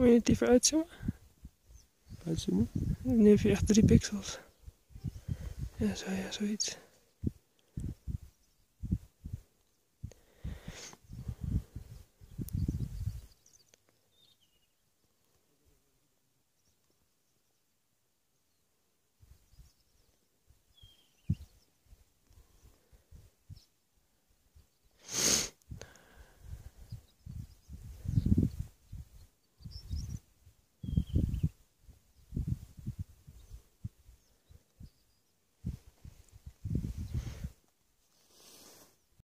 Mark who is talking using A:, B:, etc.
A: Moet je het even uitzoomen?
B: Uitzoomen.
A: Nu heb je echt drie pixels. Ja, zo, ja, zoiets.